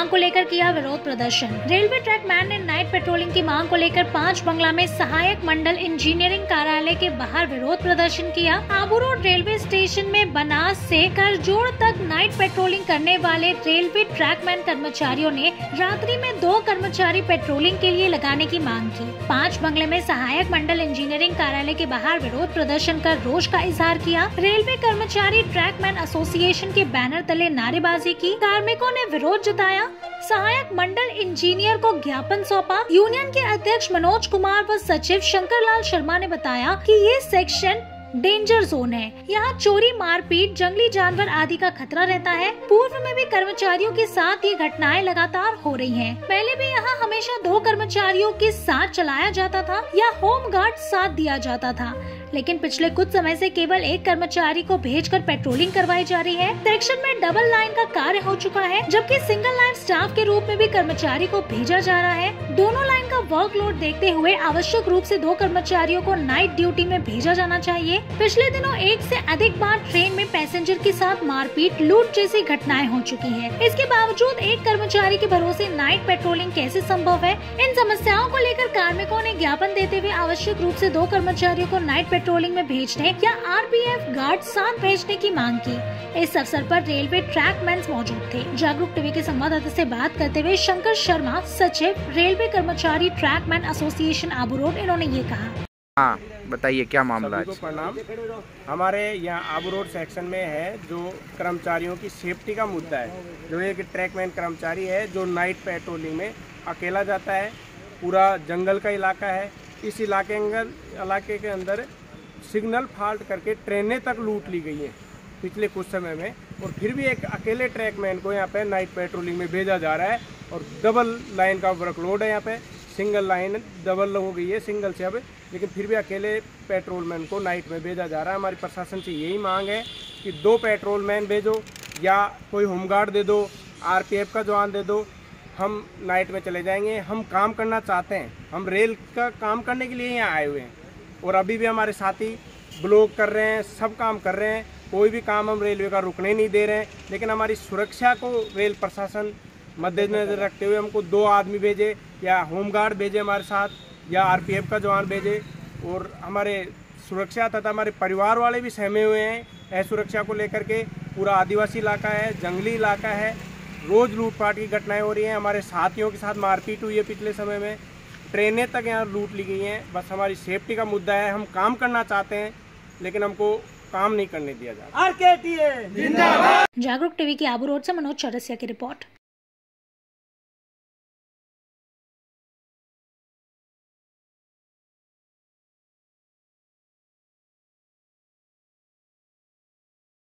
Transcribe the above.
मांग को लेकर किया विरोध प्रदर्शन। रेलवे ट्रैक मैन ने नाइट पेट्रोलिंग की मांग को लेकर पाँच बंगला में सहायक मंडल इंजीनियरिंग कार्यालय के बाहर विरोध प्रदर्शन किया। आबू रोड रेलवे स्टेशन में बनास से करजोड़ तक नाइट पेट्रोलिंग करने वाले रेलवे ट्रैक मैन कर्मचारियों ने रात्रि में दो कर्मचारी पेट्रोलिंग के लिए लगाने की मांग की। पाँच बंगले में सहायक मंडल इंजीनियरिंग कार्यालय के बाहर विरोध प्रदर्शन कर रोष का इजहार किया। रेलवे कर्मचारी ट्रैक मैन एसोसिएशन के बैनर तले नारेबाजी की। कार्मिकों ने विरोध जताया। सहायक मंडल इंजीनियर को ज्ञापन सौंपा। यूनियन के अध्यक्ष मनोज कुमार व सचिव शंकर लाल शर्मा ने बताया कि ये सेक्शन डेंजर जोन है। यहाँ चोरी, मारपीट, जंगली जानवर आदि का खतरा रहता है। पूर्व में भी कर्मचारियों के साथ ये घटनाएँ लगातार हो रही हैं। पहले भी यहाँ हमेशा दो कर्मचारियों के साथ चलाया जाता था या होम गार्ड साथ दिया जाता था। लेकिन पिछले कुछ समय से केवल एक कर्मचारी को भेजकर पेट्रोलिंग करवाई जा रही है। सेक्शन में डबल लाइन का कार्य हो चुका है, जबकि सिंगल लाइन स्टाफ के रूप में भी कर्मचारी को भेजा जा रहा है। दोनों लाइन का वर्कलोड देखते हुए आवश्यक रूप से दो कर्मचारियों को नाइट ड्यूटी में भेजा जाना चाहिए। पिछले दिनों एक से अधिक बार ट्रेन में पैसेंजर के साथ मारपीट, लूट जैसी घटनाएँ हो चुकी हैं। इसके बावजूद एक कर्मचारी के भरोसे नाइट पेट्रोलिंग कैसे संभव है? इन समस्याओं को लेकर कार्मिकों ने ज्ञापन देते हुए आवश्यक रूप से दो कर्मचारियों को नाइट पेट्रोलिंग में भेजने या आरपीएफ गार्ड साथ भेजने की मांग की। इस अवसर पर रेलवे ट्रैक मैन मौजूद थे। जागरूक टीवी के संवाददाता से बात करते हुए शंकर शर्मा सचिव रेलवे कर्मचारी track man association Abu road इन्होंने ये कहा। हाँ बताइए क्या मामला है प्रणाम। हमारे यहाँ आबू रोड सेक्शन में है जो कर्मचारियों की सेफ्टी का मुद्दा है। जो एक ट्रैकमैन कर्मचारी है जो नाइट पेट्रोलिंग में अकेला जाता है पूरा जंगल का इलाका है। इस इलाके अंदर इलाके के अंदर सिग्नल फाल्ट करके ट्रेनें तक लूट ली गई हैं पिछले कुछ समय में। और फिर भी एक अकेले ट्रैकमैन को यहाँ पे नाइट पेट्रोलिंग में भेजा जा रहा है और डबल लाइन का वर्कलोड है यहाँ पे। सिंगल लाइन डबल हो गई है, सिंगल से अब। लेकिन फिर भी अकेले पेट्रोलमैन को नाइट में भेजा जा रहा है। हमारी प्रशासन से यही मांग है कि दो पेट्रोलमैन भेजो या कोई होमगार्ड दे दो, आरपीएफ का जवान दे दो। हम नाइट में चले जाएँगे। हम काम करना चाहते हैं। हम रेल का काम करने के लिए यहाँ आए हुए हैं। और अभी भी हमारे साथी ब्लॉक कर रहे हैं, सब काम कर रहे हैं। कोई भी काम हम रेलवे का रुकने नहीं दे रहे हैं, लेकिन हमारी सुरक्षा को रेल प्रशासन मद्देनजर रखते हुए हमको दो आदमी भेजे, या होमगार्ड भेजे हमारे साथ, या आरपीएफ का जवान भेजे। और हमारे सुरक्षा तथा हमारे परिवार वाले भी सहमे हुए हैं सुरक्षा को लेकर के। पूरा आदिवासी इलाका है, जंगली इलाका है। रोज़ लूटपाट की घटनाएँ हो रही हैं। हमारे साथियों के साथ मारपीट हुई है पिछले समय में। ट्रेनें तक यहाँ लूट ली गई हैं। बस हमारी सेफ्टी का मुद्दा है। हम काम करना चाहते हैं लेकिन हमको काम नहीं करने दिया जाता। जागरूक टीवी की आबू रोड से मनोज चौरसिया की रिपोर्ट।